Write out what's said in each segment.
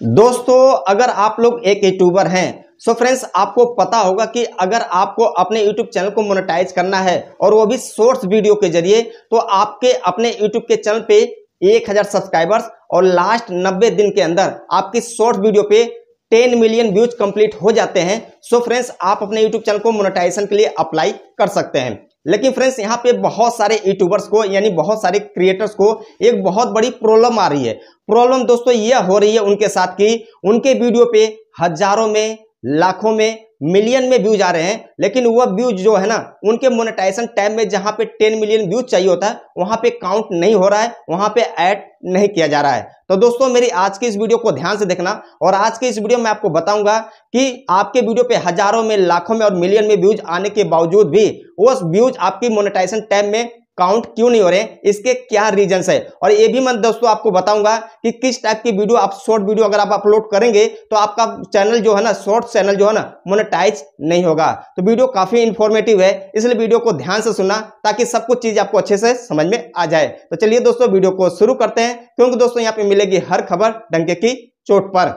दोस्तों, अगर आप लोग एक यूट्यूबर हैं सो so फ्रेंड्स आपको पता होगा कि अगर आपको अपने यूट्यूब चैनल को मोनेटाइज करना है और वो भी शॉर्ट्स वीडियो के ज़रिए तो आपके अपने यूट्यूब के चैनल पे एक हज़ार सब्सक्राइबर्स और लास्ट नब्बे दिन के अंदर आपकी शॉर्ट वीडियो पे टेन मिलियन व्यूज़ कंप्लीट हो जाते हैं। सो so फ्रेंड्स आप अपने यूट्यूब चैनल को मोनेटाइजेशन के लिए अप्लाई कर सकते हैं। लेकिन फ्रेंड्स यहाँ पे बहुत सारे यूट्यूबर्स को, यानी बहुत सारे क्रिएटर्स को एक बहुत बड़ी प्रॉब्लम आ रही है। प्रॉब्लम दोस्तों यह हो रही है उनके साथ की उनके वीडियो पे हज़ारों में, लाखों में मिलियन में व्यूज़ आ रहे हैं। लेकिन वह व्यूज़ जो है ना, उनके मोनेटाइजेशन टाइम में जहाँ पे टेन मिलियन व्यूज़ चाहिए होता है, वहाँ पे काउंट नहीं हो रहा है। वहाँ पे ऐड नहीं किया जा रहा है। तो दोस्तों, मेरी आज की इस वीडियो को ध्यान से देखना और आज के इस वीडियो में आपको बताऊँगा कि आपके वीडियो पे हज़ारों में, लाखों में और मिलियन में व्यूज़ आने के बावजूद भी वो व्यूज़ आपकी मोनेटाइजेशन टाइम में काउंट क्यों नहीं हो रहे? इसके क्या रीजन है? और ये भी मैं दोस्तों आपको बताऊँगा कि किस टाइप की वीडियो आप शॉर्ट वीडियो अगर आप अपलोड करेंगे तो आपका चैनल जो है ना शॉर्ट चैनल जो है ना मोनेटाइज नहीं होगा। तो वीडियो काफ़ी इंफॉर्मेटिव है, इसलिए वीडियो को ध्यान से सुनना, ताकि सब कुछ चीज़ आपको अच्छे से समझ में आ जाए। तो चलिए दोस्तों वीडियो को शुरू करते हैं, क्योंकि दोस्तों, यहाँ पे मिलेगी हर खबर डंके की चोट पर।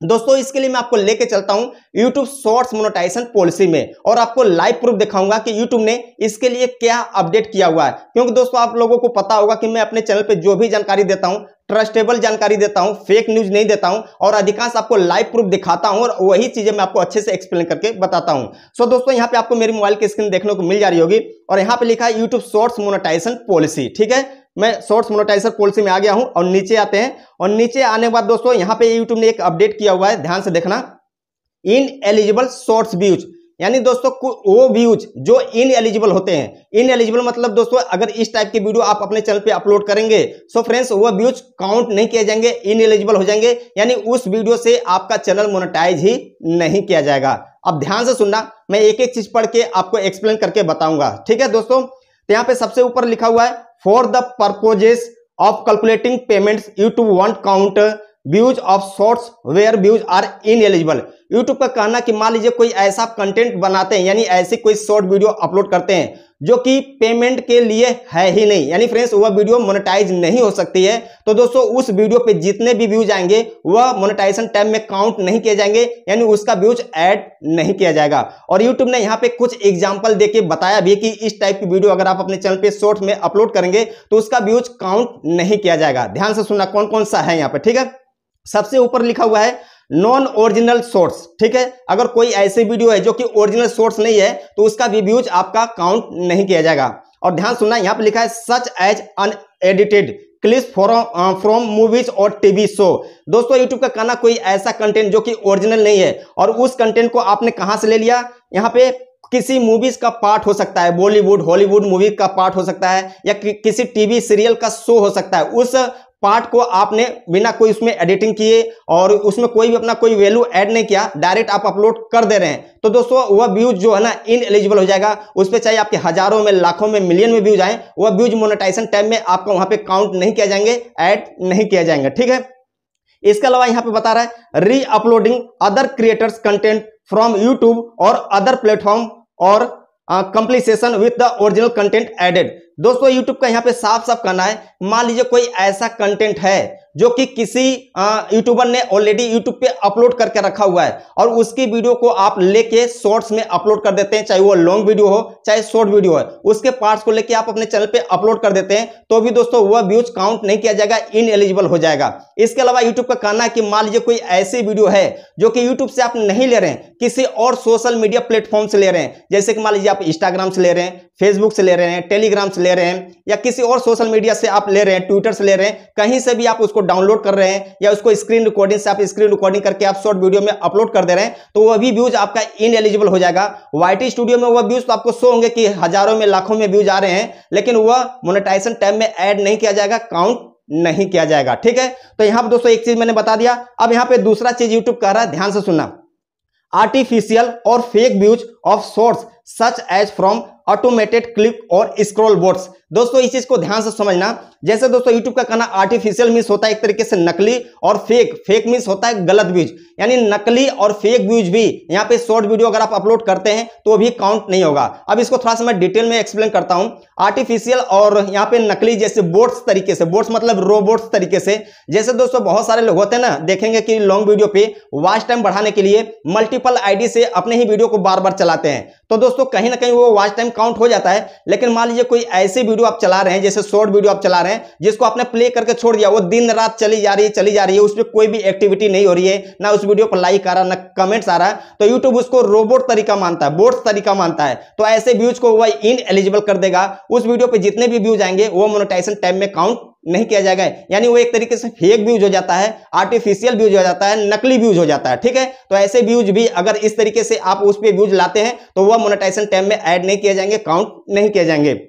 दोस्तों इसके लिए मैं आपको लेके चलता हूँ YouTube शॉर्ट्स मोनेटाइजेशन पॉलिसी में और आपको लाइव प्रूफ दिखाऊँगा कि YouTube ने इसके लिए क्या अपडेट किया हुआ है। क्योंकि दोस्तों आप लोगों को पता होगा कि मैं अपने चैनल पे जो भी जानकारी देता हूँ ट्रस्टेबल जानकारी देता हूँ फेक न्यूज़ नहीं देता हूँ और अधिकांश आपको लाइव प्रूफ दिखाता हूँ और वही चीज़ें मैं आपको अच्छे से एक्सप्लेन करके बताता हूँ। सो so, दोस्तों यहाँ पे आपको मेरी मोबाइल की स्क्रीन देखने को मिल जा रही होगी और यहाँ पे लिखा है यूट्यूब शॉर्ट्स मोनेटाइजेशन पॉलिसी ठीक है? मैं शॉर्ट्स मोनेटाइजर पॉलिसी में आ गया हूँ और नीचे आते हैं। और नीचे आने के बाद दोस्तों, यहाँ पे यूट्यूब ने एक अपडेट किया हुआ है, ध्यान से देखना। इन एलिजिबल शॉर्ट्स व्यूज़ यानी दोस्तों वो व्यूज़ जो इन एलिजिबल होते हैं। इन एलिजिबल मतलब दोस्तों, अगर इस टाइप की वीडियो आप अपने चैनल पे अपलोड करेंगे सो फ्रेंड्स वो व्यूज़ काउंट नहीं किए जाएँगे इन एलिजिबल हो जाएँगे। यानी उस वीडियो से आपका चैनल मोनेटाइज ही नहीं किया जाएगा। अब ध्यान से सुनना, मैं एक एक चीज़ पढ़ के आपको एक्सप्लेन करके बताऊँगा। ठीक है दोस्तों? तो यहाँ पे सबसे ऊपर लिखा हुआ है for the purposes of calculating payments YouTube won't count views of shorts where views are ineligible YouTube का कहना कि मान लीजिए कोई ऐसा कंटेंट बनाते हैं, यानी ऐसी कोई शॉर्ट वीडियो अपलोड करते हैं, जो कि पेमेंट के लिए है ही नहीं। यानी फ्रेंड्स वह वीडियो मोनेटाइज नहीं हो सकती है। तो दोस्तों, उस वीडियो पे जितने भी व्यूज़ आएँगे, वह मोनेटाइजेशन टाइम में काउंट नहीं किए जाएँगे, यानी उसका व्यूज़ ऐड नहीं किया जाएगा। और यूट्यूब ने यहाँ पे कुछ एग्ज़ाम्पल देके बताया भी कि इस टाइप की वीडियो अगर आप अपने चैनल पे शॉर्ट में अपलोड करेंगे तो उसका व्यूज़ काउंट नहीं किया जाएगा। ध्यान से सुनना कौन कौन सा है यहाँ पे, ठीक है? सबसे ऊपर लिखा हुआ है नॉन ओरिजिनल सोर्स ठीक है? अगर कोई ऐसी वीडियो है जो कि ओरिजिनल सोर्स नहीं है तो उसका भी व्यूज़ आपका काउंट नहीं किया जाएगा। और ध्यान सुनना यहाँ पे लिखा है such as unedited clips from movies और टीवी शो दोस्तों यूट्यूब का कहना कोई ऐसा कंटेंट जो कि ओरिजिनल नहीं है और उस कंटेंट को आपने कहाँ से ले लिया? यहाँ पे किसी मूवीज़ का पार्ट हो सकता है बॉलीवुड हॉलीवुड मूवी का पार्ट हो सकता है या कि, किसी टीवी सीरियल का शो हो सकता है। उस पार्ट को आपने बिना कोई उसमें एडिटिंग किए और उसमें कोई भी अपना कोई वैल्यू ऐड नहीं किया डायरेक्ट आप अपलोड कर दे रहे हैं। तो दोस्तों, वह व्यूज़ जो है ना इन एलिजिबल हो जाएगा। उस पर चाहे आपके हज़ारों में, लाखों में मिलियन में व्यूज़ आए, वह व्यूज़ मोनेटाइजेशन टाइम में आपका वहाँ पे काउंट नहीं किया जाएँगे ऐड नहीं किया जाएँगे। ठीक है? इसके अलावा यहाँ पे बता रहा है re uploading other creators content from YouTube और अदर प्लेटफॉर्म और compilation with the original content added दोस्तों, YouTube का यहाँ पे साफ़ साफ़ कहना है, मान लीजिए कोई ऐसा कंटेंट है जो कि किसी यूट्यूबर ने ऑलरेडी यूट्यूब पे अपलोड करके रखा हुआ है और उसकी वीडियो को आप लेके शॉर्ट्स में अपलोड कर देते हैं, चाहे वो लॉन्ग वीडियो हो, चाहे शॉर्ट वीडियो है, उसके पार्ट्स को लेके आप अपने चैनल पे अपलोड कर देते हैं तो भी दोस्तों वह व्यूज़ काउंट नहीं किया जाएगा इन एलिजिबल हो जाएगा। इसके अलावा यूट्यूब का कहना है कि मान लीजिए कोई ऐसी वीडियो है जो कि यूट्यूब से आप नहीं ले रहे हैं, किसी और सोशल मीडिया प्लेटफॉर्म से ले रहे हैं, जैसे कि मान लीजिए आप इंस्टाग्राम से ले रहे हैं फेसबुक से ले रहे हैं टेलीग्राम से ले रहे हैं या किसी और सोशल मीडिया से आप ले रहे हैं ट्विटर से ले रहे हैं, कहीं से भी आप उसको डाउनलोड कर रहे हैं या उसको स्क्रीन रिकॉर्डिंग से आप स्क्रीन रिकॉर्डिंग करके आप शॉर्ट वीडियो में अपलोड कर दे रहे हैं तो वह भी व्यूज़ आपका इन एलिजिबल हो जाएगा। वाईटी स्टूडियो में वह व्यूज़ तो आपको शो होंगे कि हज़ारों में, लाखों में व्यूज़ आ रहे हैं, लेकिन वह मोनेटाइजेशन टाइम में ऐड नहीं किया जाएगा काउंट नहीं किया जाएगा। ठीक है? तो यहाँ पर दोस्तों एक चीज़ मैंने बता दिया। अब यहाँ पे दूसरा चीज़ यूट्यूब कह रहा है, ध्यान से सुनना। आर्टिफिशियल और fake views of source such as from automated click और स्क्रॉल बोर्ड्स दोस्तों, इस चीज़ को ध्यान से समझना। जैसे दोस्तों यूट्यूब का कहना आर्टिफिशियल मीन्स होता है एक तरीके से नकली और फेक फेक मीन्स होता है गलत व्यूज़ यानी नकली और फेक व्यूज़ भी। यहाँ पे शॉर्ट वीडियो अगर आप अपलोड करते हैं तो भी काउंट नहीं होगा। अब इसको थोड़ा सा मैं डिटेल में एक्सप्लेन करता हूँ। आर्टिफिशियल और यहाँ पे नकली जैसे बोट्स तरीके से। बोट्स मतलब रोबोट्स तरीके से। जैसे दोस्तों, बहुत सारे लोग होते हैं ना, देखेंगे कि लॉन्ग वीडियो पे वॉच टाइम बढ़ाने के लिए मल्टीपल आईडी से अपने ही वीडियो को बार बार चलाते हैं। तो दोस्तों, कहीं ना कहीं वो वॉच टाइम काउंट हो जाता है। लेकिन मान लीजिए कोई ऐसी वीडियो आप चला रहे हैं, जैसे शॉर्ट वीडियो आप चला रहे हैं, जिसको आपने प्ले करके छोड़ दिया, वो दिन रात चली जा रही है, चली जा रही है, उसमें कोई भी एक्टिविटी नहीं हो रही है, ना उस वीडियो पर लाइक आ रहा, ना कमेंट्स आ रहा है तो यूट्यूब उसको रोबोट तरीका मानता है बोर्ड तरीका मानता है। तो ऐसे व्यूज़ को वह इन एलिजिबल कर देगा। उस वीडियो पर जितने भी व्यूज़ आएँगे, वो मोनोटाइजेशन टाइम में काउंट नहीं किया जाएगा। यानी वो एक तरीके से फेक व्यूज़ हो जाता है आर्टिफिशियल व्यूज़ हो जाता है, नकली व्यूज़ हो जाता है, ठीक है? तो ऐसे व्यूज़ भी अगर इस तरीके से आप उस पर व्यूज़ लाते हैं तो वह मोनेटाइजेशन टाइम में ऐड नहीं किए जाएँगे काउंट नहीं किए जाएँगे।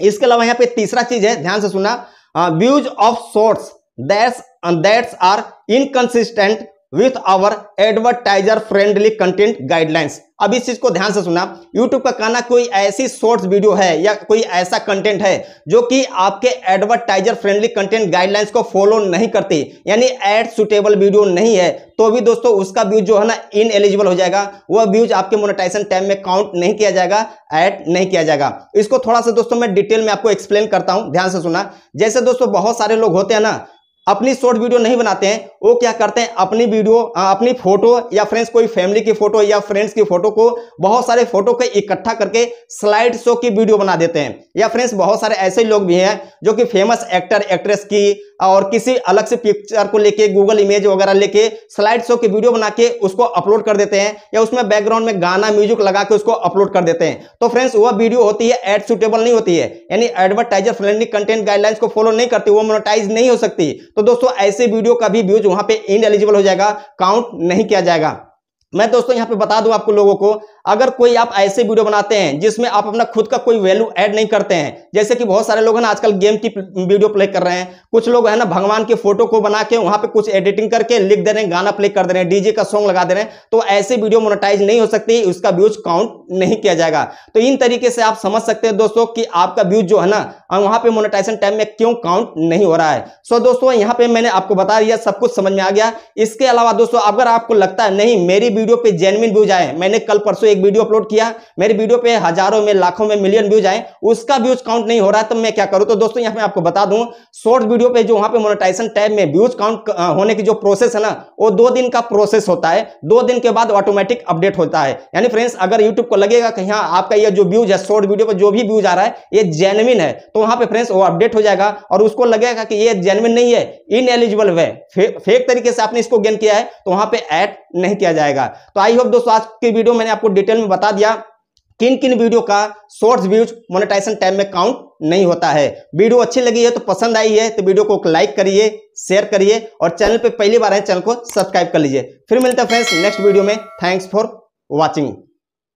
इसके अलावा यहाँ पे तीसरा चीज़ है, ध्यान से सुना views of source that's that's are inconsistent with our advertiser friendly content guidelines अब इस चीज़ को ध्यान से सुना YouTube का कहना, कोई ऐसी शॉर्ट्स वीडियो है या कोई ऐसा कंटेंट है जो कि आपके एडवर्टाइजर फ्रेंडली कंटेंट गाइडलाइंस को फॉलो नहीं करती, यानी एड सुटेबल वीडियो नहीं है तो भी दोस्तों उसका व्यूज़ जो है ना इन एलिजिबल हो जाएगा। वह व्यूज़ आपके मोनेटाइजेशन टाइम में काउंट नहीं किया जाएगा ऐड नहीं किया जाएगा। इसको थोड़ा सा दोस्तों मैं डिटेल में आपको एक्सप्लेन करता हूँ। ध्यान से सुना जैसे दोस्तों बहुत सारे लोग होते हैं ना अपनी शॉर्ट वीडियो नहीं बनाते हैं, वो क्या करते हैं, अपनी वीडियो अपनी फ़ोटो या फ्रेंड्स कोई फैमिली की फ़ोटो या फ्रेंड्स की फ़ोटो को बहुत सारे फ़ोटो को इकट्ठा करके स्लाइड शो की वीडियो बना देते हैं। या फ्रेंड्स बहुत सारे ऐसे लोग भी हैं जो कि फ़ेमस एक्टर एक्ट्रेस की और किसी अलग से पिक्चर को लेके गूगल इमेज वगैरह लेके स्लाइड शो की वीडियो बना के उसको अपलोड कर देते हैं या उसमें बैकग्राउंड में गाना म्यूज़िक लगा के उसको अपलोड कर देते हैं। तो फ्रेंड्स वह वीडियो होती है एड सुटेबल नहीं होती है, यानी एडवर्टाइजर फ्रेंडली कंटेंट गाइडलाइंस को फॉलो नहीं करती, वो मोनोटाइज नहीं हो सकती। तो दोस्तों, ऐसे वीडियो का भी व्यूज़ वहाँ पे इन एलिजिबल हो जाएगा काउंट नहीं किया जाएगा। मैं दोस्तों यहाँ पे बता दूँ आपको लोगों को, अगर कोई आप ऐसे वीडियो बनाते हैं जिसमें आप अपना खुद का कोई वैल्यू ऐड नहीं करते हैं, जैसे कि बहुत सारे लोग हैं ना आजकल गेम की वीडियो प्ले कर रहे हैं, कुछ लोग है ना भगवान के फ़ोटो को बना के वहाँ पे कुछ एडिटिंग करके लिख दे रहे हैं, गाना प्ले कर दे रहे हैं डीजे का सॉन्ग लगा दे रहे हैं तो ऐसे वीडियो मोनोटाइज नहीं हो सकती, उसका व्यूज़ काउंट नहीं किया जाएगा। तो इन तरीके से आप समझ सकते हैं दोस्तों कि आपका व्यूज़ जो है ना वहाँ पे मोनोटाइजेशन टाइम में क्यों काउंट नहीं हो रहा है। सो दोस्तों, यहाँ पे मैंने आपको बता दिया, सब कुछ समझ में आ गया। इसके अलावा दोस्तों, अगर आपको लगता है, नहीं, मेरी वीडियो पे जेनविन व्यूज़ आए मैंने कल परसों एक वीडियो अपलोड किया, मेरी वीडियो पे हज़ारों में, लाखों में मिलियन व्यूज़ आए उसका व्यूज़ काउंट नहीं हो रहा है तो मैं क्या करूँ? तो दोस्तों, यहाँ पे आपको बता दूँ शॉर्ट वीडियो पे जो वहाँ पे मोनेटाइजेशन टैब में व्यूज़ काउंट होने की जो प्रोसेस है ना, वो दो दिन का प्रोसेस होता है। दो दिन के बाद ऑटोमेटिक अपडेट होता है। यानी फ्रेंड्स अगर यूट्यूब को लगेगा कि हाँ आपका ये जो व्यूज़ है शॉर्ट वीडियो पर जो भी व्यूज़ आ रहा है, ये जेनविन है तो वहाँ पे फ्रेंड्स वो अपडेट हो जाएगा। और उसको लगेगा कि ये जेनविन नहीं है इन एलिजिबल वे फेक तरीके से आपने इसको गेन किया है तो वहाँ पे ऐड नहीं किया जाएगा। तो आई होप दोस्तों आज की वीडियो मैंने आपको डिटेल में बता दिया किन किन वीडियो का शॉर्ट्स व्यूज़ मोनेटाइजेशन टाइम में काउंट नहीं होता है। वीडियो अच्छी लगी है तो पसंद आई है तो वीडियो को लाइक करिए शेयर करिए और चैनल पे पहली बार है चैनल को सब्सक्राइब कर लीजिए। फिर मिलते हैं फ्रेंड्स नेक्स्ट वीडियो में। Thanks for watching